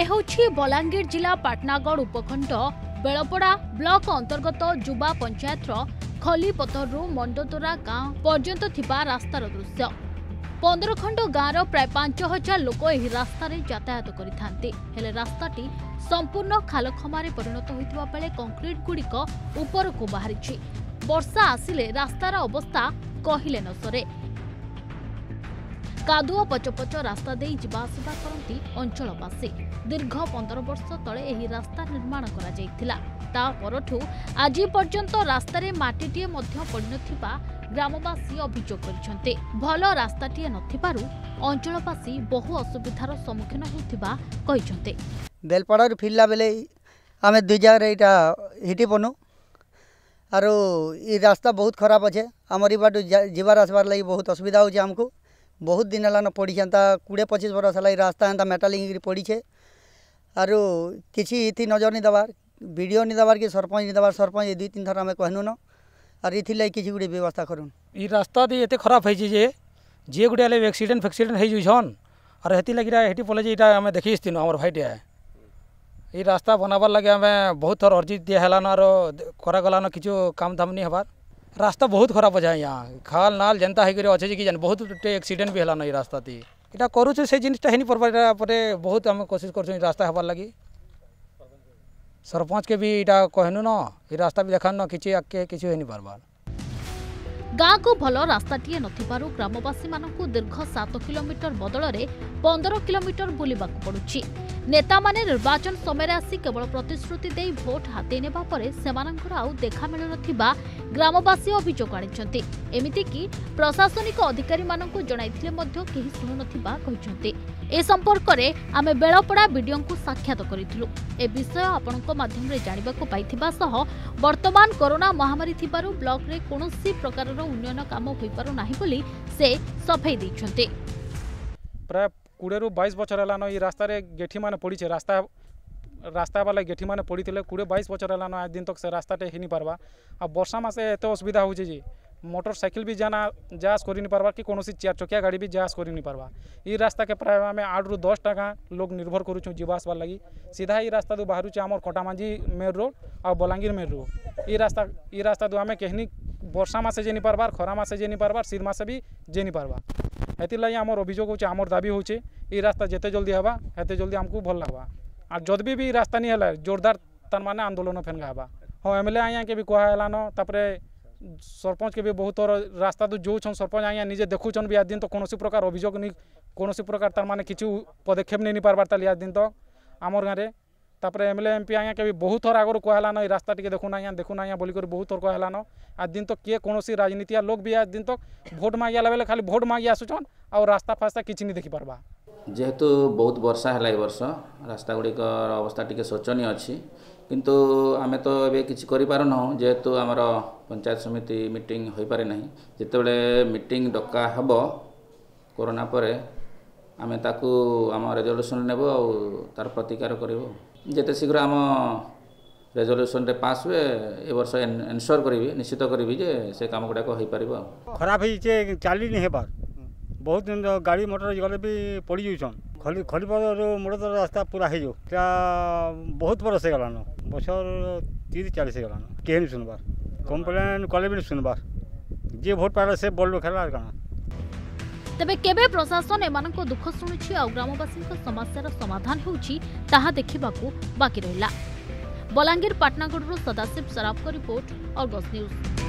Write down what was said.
ଏହେଉଛି ବଲାଙ୍ଗୀର ଜିଲ୍ଲା ପାଟନାଗଡ଼ ଉପଖଣ୍ଡ ବେଳପଡ଼ା ବ୍ଲକ ଅନ୍ତର୍ଗତ ଯୁବା ପଞ୍ଚାୟତର ଖଲିପଥରରୁ ମଣ୍ଡଦୋରା ଗାଁ ପର୍ଯ୍ୟନ୍ତ ଥିବା ରାସ୍ତାର ଦୃଶ୍ୟ ପନ୍ଦରଖଣ୍ଡ ଗାଁର ପ୍ରାୟ ପାଞ୍ଚ ହଜାର ଲୋକ ଏହି ରାସ୍ତାରେ ଯାତାୟାତ କରିଥାନ୍ତି ହେଲେ ରାସ୍ତାଟି ସମ୍ପୂର୍ଣ୍ଣ ଖାଲଖମାରେ ପରିଣତ ହୋଇଥିବା ବେଳେ କଂକ୍ରିଟ୍ଗୁଡ଼ିକ ଉପରକୁ ବାହାରିଛି ବର୍ଷା ଆସିଲେ ରାସ୍ତାର ଅବସ୍ଥା କହିଲେ ନ ସରେ କାଦୁଅ ପଚପଚ ରାସ୍ତା ଦେଇ ଯିବା ଆସିବା କରନ୍ତି ଅଞ୍ଚଳବାସୀ ଦୀର୍ଘ ପନ୍ଦର ବର୍ଷ ତଳେ ଏହି ରାସ୍ତା ନିର୍ମାଣ କରାଯାଇଥିଲା ତା ପରଠୁ ଆଜି ପର୍ଯ୍ୟନ୍ତ ରାସ୍ତାରେ ମାଟିଟିଏ ମଧ୍ୟ ପଡ଼ିନଥିବା ଗ୍ରାମବାସୀ ଅଭିଯୋଗ କରିଛନ୍ତି ଭଲ ରାସ୍ତାଟିଏ ନଥିବାରୁ ଅଞ୍ଚଳବାସୀ ବହୁ ଅସୁବିଧାର ସମ୍ମୁଖୀନ ହେଉଥିବା କହିଛନ୍ତି ବେଲପଡ଼ାରୁ ଫିରିଲା ବେଳେ ଆମେ ଦୁଇ ଜାଗାରେ ଏଇଟା ହିଟି ବନୁ ଆରୁ ଇ ରାସ୍ତା ବହୁତ ଖରାପ ଅଛେ ଆମର ଇବାଟୁ ଯିବାର ଆସିବାର ଲାଗି ବହୁତ ଅସୁବିଧା ହେଉଛି ଆମକୁ ବହୁତ ଦିନ ହେଲାନ ପଡ଼ିଛି ଏନ୍ତା କୋଡ଼ିଏ ପଚିଶ ବର୍ଷ ହେଲା ଏଇ ରାସ୍ତା ଏନ୍ତା ମେଟାଲ ହେଇକିରି ପଡ଼ିଛେ ଆରୁ କିଛି ଇଥି ନଜର ନି ଦେବାର୍ ବି ଡ଼ି ଓ ନି ଦେବାର୍ କି ସରପଞ୍ଚ ନି ଦେବାର୍ ସରପଞ୍ଚ ଏ ଦୁଇ ତିନି ଥର ଆମେ କହିନୁନ ଆର୍ ଏଥିର୍ଲାଗି କିଛି ଗୋଟେ ବ୍ୟବସ୍ଥା କରୁନ୍ ଇ ରାସ୍ତା ଦେଇ ଏତେ ଖରାପ ହେଇଛି ଯେ ଯିଏ ଗୋଟେ ହେଲେ ଆକ୍ସିଡେଣ୍ଟ ଫେକ୍ସିଡେଣ୍ଟ ହେଇଯାଉଛନ୍ ଆର୍ ହେଥିର୍ଲାଗି ହେଠି ପଲେ ଯେ ଇଟା ଆମେ ଦେଖିଥିନୁ ଆମର ଭାଇଟିଏ ଇ ରାସ୍ତା ବନାବାର୍ ଲାଗି ଆମେ ବହୁତ ଥର ଅର୍ଜି ଦିଆ ହେଲାନ ଆର୍ କରାଗଲାନ କିଛି କାମ ଧାମ ନି ହେବାର୍ रास्ता बहुत खराब अच्छा यहाँ खाल नाल जनता है अच्छे जान बहुत एक्सीडेंट भी है रास्ता ती इटा करुचे से जिनटा है पर बहुत आम कोशिश कर रास्ता हबार लगे सरपंच के भी इटा कहनु न ये रास्ता भी देखानु न कि आगे किसी है पार्बार ଗାଁକୁ ଭଲ ରାସ୍ତାଟିଏ ନଥିବାରୁ ଗ୍ରାମବାସୀମାନଙ୍କୁ ଦୀର୍ଘ ସାତ କିଲୋମିଟର ବଦଳରେ ପନ୍ଦର କିଲୋମିଟର ବୁଲିବାକୁ ପଡ଼ୁଛି ନେତାମାନେ ନିର୍ବାଚନ ସମୟରେ ଆସି କେବଳ ପ୍ରତିଶ୍ରୁତି ଦେଇ ଭୋଟ ହାତେଇ ନେବା ପରେ ସେମାନଙ୍କର ଆଉ ଦେଖା ମିଳୁନଥିବା ଗ୍ରାମବାସୀ ଅଭିଯୋଗ ଆଣିଛନ୍ତି ଏମିତିକି ପ୍ରଶାସନିକ ଅଧିକାରୀମାନଙ୍କୁ ଜଣାଇଥିଲେ ମଧ୍ୟ କେହି ଶୁଣୁନଥିବା କହିଛନ୍ତି এ সম্পর্কে আমি বেড়পড়া বিডিওঙ্কু সাক্ষাৎ করেছিল এ বিষয় আপনার মাধ্যমে জাঁয়া পাই বর্তমান করোনা মহামারী থাকার ব্লকরে কৌশি প্রকারর উন্নয়ন কাম হয়েপার না বলে সে সফাই দিয়েছেন প্রায় কোড়ি বাইশ বছর হলান এই রাস্তায় গেঠি মানে পড়ছে রাস্তা রাস্তা বালা গেঠি মানে পড়ি কোড়ি বাইশ বছর হলান আজ দিন তক সে রাস্তাটা হয়ে নি পারবা আর বর্ষা মাসে এত অসুবিধা হচ্ছে যে मोटरसाइकिल भी जाना जायज कर पार्बार कि कौन चार चकिया गाड़ी भी जायज करनी पार्बा य रास्ता के प्राय आम आठ रू दस टाँह लोक निर्भर करुचु लगी सीधा ये रास्ता दु बाहर आम कटामाझी मेन रोड आउ बलांगीर मेन रोड ये रास्ता ये रास्ता दु आम कहीं बर्षा मसे जे नहीं पार्बार खरा मसे जे नहीं पार्बार शीत मसे भी जे पार्बा हेतिर लगे आम अभोग हूँ आम दाबी हो रास्ता जिते जल्दी हाँ हेत जल्दी आमको भल लगवा आर जदबी भी रास्ता नहीं है जोरदार तार मैंने आंदोलन फेन गा हाँ एम एल ए आज्ञा के भी कहलान तपरूर सरपंच के भी बहुत और रास्ता तो जो सरपंच आज्ञा निजे देखुन भी आज दिन तो कौन प्रकार अभियोग नहीं कौन प्रकार तार मैंने किसी पदक्षेप नहीं पार्बार आज दिन तक आमर गाँव তাপরে এম এল এম পি আজ্ঞা কেবি বহুত থর আগর কহলান এই রাস্তা টিকে দেখুন আজ্ঞা দেখুন আজ্ঞা বলি করে বহুত থর কহলান আজ দিন তো কে কোণী রাজনীতিয়া লোক বি আজ দিন তো ভোট মাগিয়া বেলে খালি ভোট মাগি আসুছন আউ রাস্তা ফাস্তা কিছু নি দেখি পারবা যেহেতু বহুত বর্ষা হল এই বর্ষ রাস্তা গুড়িকর অবস্থা টিকে শোচনীয় অছি কিন্তু আমি তো এবে কিছু করিপারু নহু যেহেতু আমার ପଞ୍ଚାୟତ ସମିତି ମିଟିଂ ହୋଇପାରେ ନାହିଁ ଯେତେବେଳେ ମିଟିଂ ଡକା ହେବ କରୋନା ପରେ ଆମେ ତାକୁ ଆମ ରେଜଲ୍ୟୁସନ୍ ନେବୁ ଆଉ ତା'ର ପ୍ରତିକାର କରିବୁ ଯେତେ ଶୀଘ୍ର ଆମ ରେଜଲ୍ୟୁସନ୍ରେ ପାସ୍ ହୁଏ ଏ ବର୍ଷ ଏନ୍ସୋର୍ କରିବି ନିଶ୍ଚିତ କରିବି ଯେ ସେ କାମ ଗୁଡ଼ାକ ହୋଇପାରିବ ଆଉ ଖରାପ ହେଇଛେ ଚାଲିନି ହେବାର୍ ବହୁତ ଦିନ ଗାଡ଼ି ମଟର ଗଲେ ବି ପଡ଼ି ଯାଉଛନ୍ ଖଲି ଖଲିପଦାରୁ ମୂଳତର ରାସ୍ତା ପୁରା ହେଇଯାଉ ସେଟା ବହୁତ ବରଷ ହେଇଗଲାନ ବର୍ଷ ତିରିଶ ଚାଳିଶ ହେଇଗଲାନ କେହି ଶୁଣବାର୍ କମ୍ପ୍ଲେନ୍ କଲେ ବି ନି ଶୁନ୍ବାର୍ ଯିଏ ଭୋଟ୍ ପାଇଲା ସେ ବଡ଼ ଲୋକ ହେଲା କାଣା ତେବେ କେବେ ପ୍ରଶାସନ ଏମାନଙ୍କ ଦୁଃଖ ଶୁଣୁଛି ଆଉ ଗ୍ରାମବାସୀଙ୍କ ସମସ୍ୟାର ସମାଧାନ ହେଉଛି ତାହା ଦେଖିବାକୁ ବାକି ରହିଲା ବଲାଙ୍ଗୀର ପାଟନାଗଡ଼ରୁ ସଦାଶିବ ସରାଫଙ୍କ ରିପୋର୍ଟ ଅର୍ଗସ୍ ନ୍ୟୁଜ୍